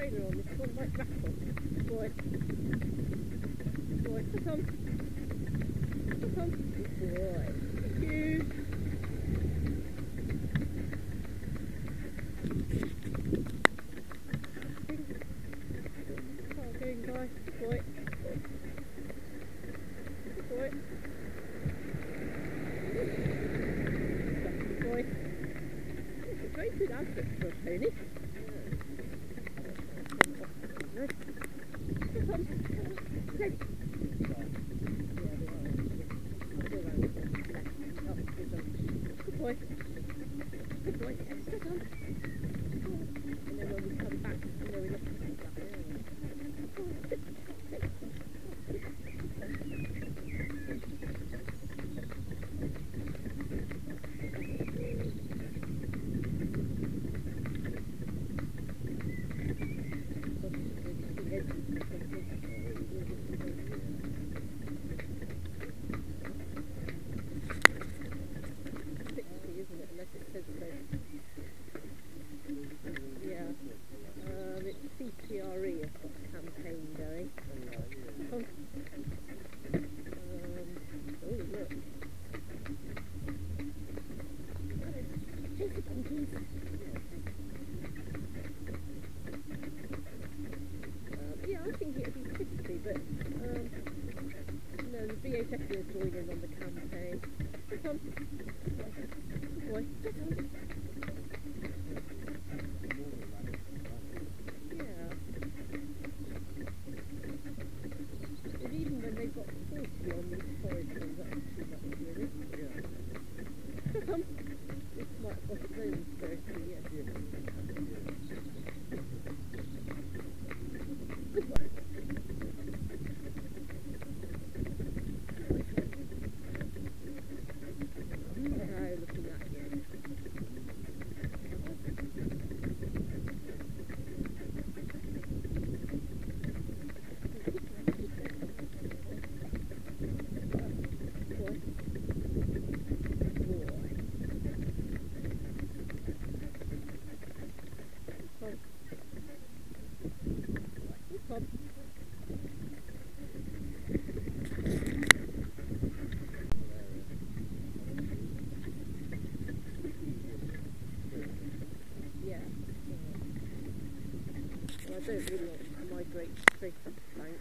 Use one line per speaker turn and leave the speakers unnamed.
On this one might rattle. Boy. Boy, come on. Come on. Good boy. Thank you. Oh, by. Good boy. Boy. Good boy. It's a very outfit for a. Come on. Play. Good boy. Good boy. Yes, sit on. And then when we come back, you know, we look at Sixty, isn't it? Unless it says so. Yeah. Um, it's CPRE has got a campaign going. Oh. Um, oh look. Chase the monkeys. Um, yeah, I think it'd be 50, but um, the BHS will join in on the campaign. On. Yeah. And even when they've got 40 on these forest This might have got its own 30, yeah. Good boy. Now looking at you. Boy. Boy. Come. Come. Yeah. Well, I don't really want to migrate the bank.